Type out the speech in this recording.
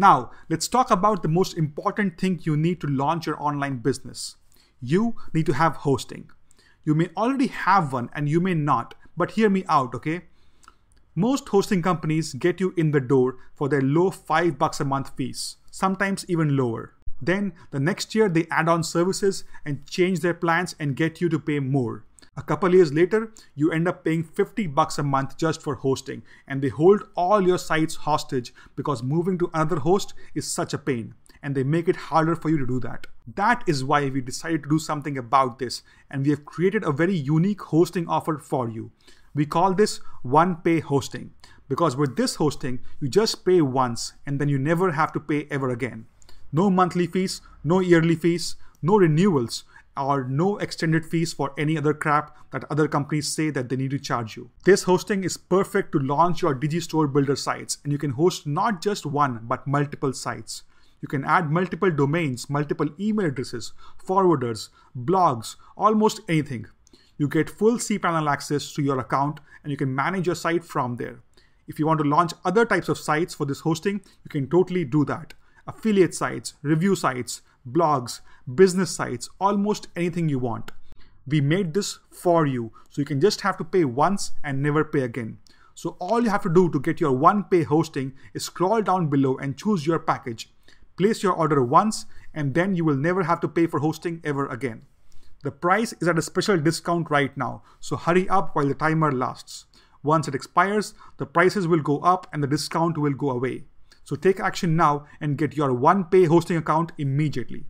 Now, let's talk about the most important thing you need to launch your online business. You need to have hosting. You may already have one and you may not, but hear me out, okay? Most hosting companies get you in the door for their low 5 bucks a month fees, sometimes even lower. Then the next year they add on services and change their plans and get you to pay more. A couple years later, you end up paying 50 bucks a month just for hosting, and they hold all your sites hostage because moving to another host is such a pain, and they make it harder for you to do that. That is why we decided to do something about this, and we have created a very unique hosting offer for you. We call this one pay hosting because with this hosting, you just pay once and then you never have to pay ever again. No monthly fees, no yearly fees, no renewals, or no extended fees for any other crap that other companies say that they need to charge you. This hosting is perfect to launch your Digistore Builder sites, and you can host not just one but multiple sites. You can add multiple domains, multiple email addresses, forwarders, blogs, almost anything. You get full cPanel access to your account and you can manage your site from there. If you want to launch other types of sites for this hosting, you can totally do that. Affiliate sites, review sites, blogs, business sites, almost anything you want. We made this for you, so you can just have to pay once and never pay again. So all you have to do to get your one pay hosting is scroll down below and choose your package. Place your order once and then you will never have to pay for hosting ever again. The price is at a special discount right now, so hurry up while the timer lasts. Once it expires, the prices will go up and the discount will go away. So take action now and get your one pay hosting account immediately.